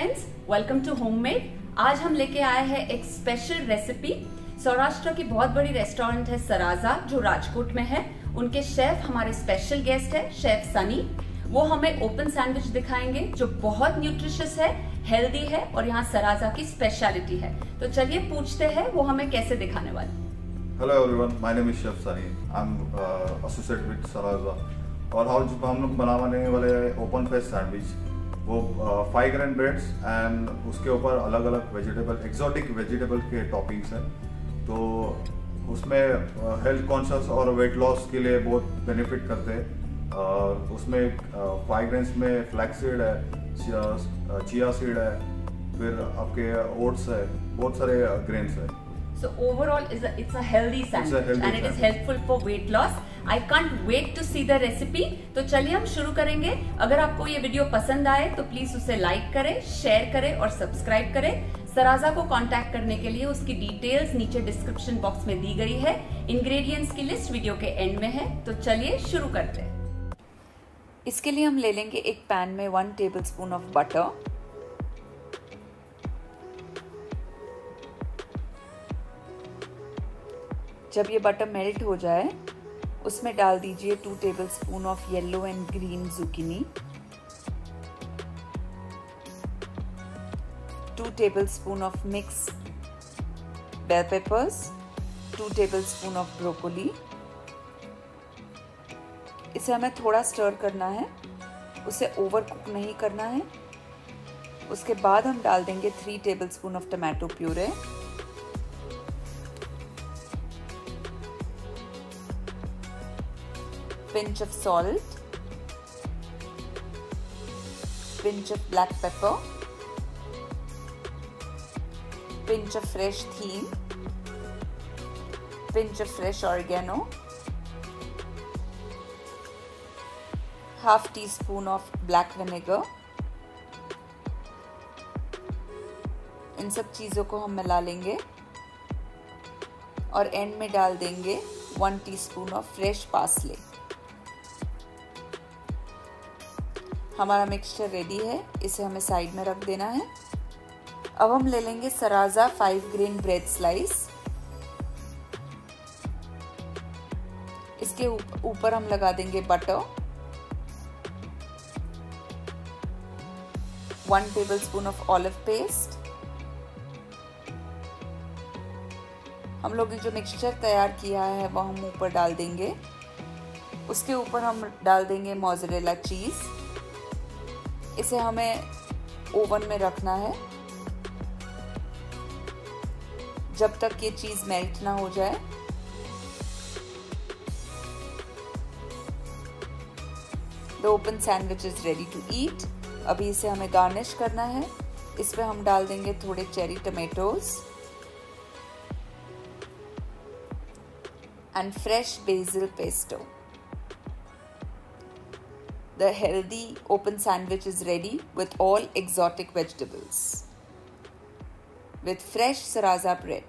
Welcome to homemade आज हम लेके आए हैं एक स्पेशल रेसिपी सौराष्ट्र की बहुत बड़ी रेस्टोरेंट है सराजा, जो राजकोट में है. उनके शेफ हमारे स्पेशल गेस्ट है शेफ सनी वो हमें ओपन सैंडविच दिखाएँगे, जो बहुत न्यूट्रिशियस है हेल्दी है, और यहाँ सराजा की स्पेशलिटी है. तो चलिए पूछते हैं, वो हमें कैसे दिखाने वाले? Hello everyone my name is chef Sunny I am associate with Saraja और हम हम लोग बनाने वाले ओपन फेस सैंडविच वो फाइव ग्रेन ब्रेड्स एंड उसके ऊपर अलग अलग वेजिटेबल एक्जॉटिक वेजिटेबल के टॉपिंग्स हैं तो उसमें हेल्थ कॉन्शियस और वेट लॉस के लिए बहुत बेनिफिट करते हैं और उसमें फाइव ग्रेन्स में फ्लैक्सीड है चिया सीड है फिर आपके ओट्स है बहुत सारे ग्रेन्स है So overall, is a, it's a healthy sandwich a healthy and it is sandwich. helpful for weight loss. I can't wait to see the recipe तो चलिए हम शुरू करेंगे। अगर आपको ये वीडियो पसंद आए तो प्लीज़ उसे लाइक करें शेयर करें और सब्सक्राइब करें। सराजा को कांटेक्ट करने के लिए उसकी डिटेल्स नीचे डिस्क्रिप्शन बॉक्स में दी गई है। इंग्रेडिएंट्स की लिस्ट वीडियो के एंड में है। तो चलिए शुरू करते हैं। इसके लिए हम ले लेंगे एक पैन में one table spoon of butter जब ये बटर मेल्ट हो जाए उसमें डाल दीजिए two table spoon of yellow and green zucchini two table spoon of mix bell peppers two table spoon of broccoli इसे हमें थोड़ा स्टर करना है। उसे ओवर कुक नहीं करना है। उसके बाद हम डाल देंगे three table spoon of tomato puree pinch of salt, pinch of black pepper, pinch of fresh thyme, pinch of fresh oregano, half teaspoon of black vinegar. इन सब चीज़ों को हम मिला लेंगे और एंड में डाल देंगे one teaspoon of fresh parsley हमारा मिक्सचर रेडी है। इसे हमें साइड में रख देना है। अब हम ले लेंगे Saraja five grain bread slice इसके ऊपर हम लगा देंगे butter one table spoon of olive paste हम लोग जो मिक्सचर तैयार किया है, वो हम ऊपर डाल देंगे। उसके ऊपर हम डाल देंगे मोजरेला चीज़ इसे हमें ओवन में रखना है। जब तक ये चीज़ मेल्ट ना हो जाए। The open sandwich is ready to eat अभी इसे हमें गार्निश करना है। इस पर हम डाल देंगे थोड़े cherry tomatoes and fresh basil pesto. The healthy open sandwich is ready with all exotic vegetables with fresh sarraja bread.